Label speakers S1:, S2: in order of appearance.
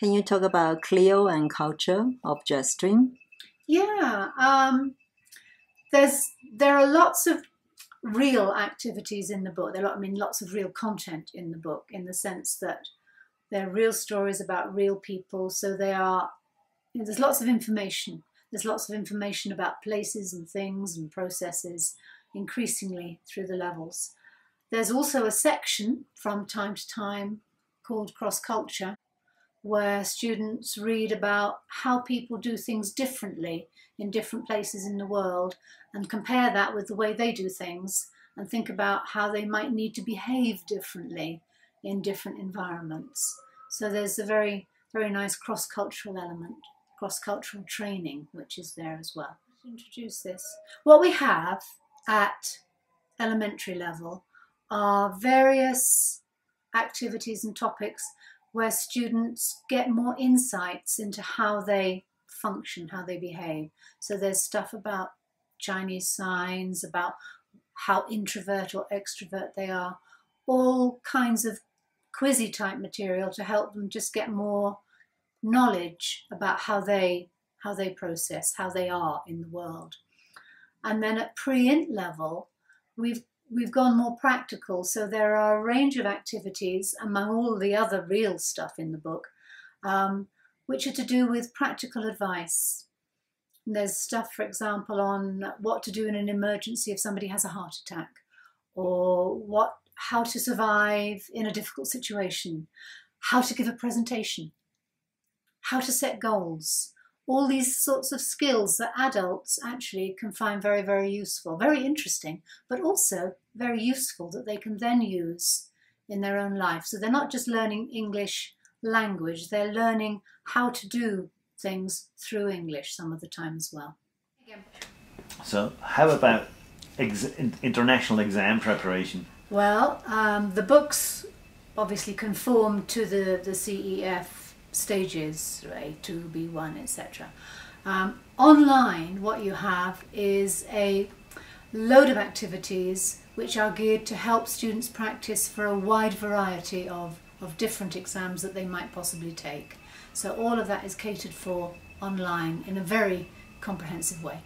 S1: Can you talk about CLIL and culture of Jetstream?
S2: Yeah, um, there's there are lots of real activities in the book. There are, I mean, lots of real content in the book in the sense that they're real stories about real people. So they are. You know, there's lots of information. There's lots of information about places and things and processes, increasingly through the levels. There's also a section from time to time called Cross Culture, where students read about how people do things differently in different places in the world and compare that with the way they do things and think about how they might need to behave differently in different environments. So there's a very, very nice cross cultural element, cross cultural training, which is there as well. Introduce this. What we have at elementary level are various activities and topics where students get more insights into how they function, how they behave. So there's stuff about Chinese signs, about how introvert or extrovert they are, all kinds of quizzy type material to help them just get more knowledge about how they how they process, how they are in the world. And then at pre-int level, we've we've gone more practical. So there are a range of activities among all the other real stuff in the book, um, which are to do with practical advice. And there's stuff, for example, on what to do in an emergency if somebody has a heart attack, or what how to survive in a difficult situation, how to give a presentation, how to set goals, all these sorts of skills that adults actually can find very, very useful, very interesting, but also very useful that they can then use in their own life. So they're not just learning English language, they're learning how to do things through English some of the time as well.
S3: So, how about ex- international exam preparation?
S2: Well, um, the books obviously conform to the, the CEF stages, A2, B1, etc. Um, online, what you have is a load of activities which are geared to help students practice for a wide variety of, of different exams that they might possibly take. So all of that is catered for online in a very comprehensive way.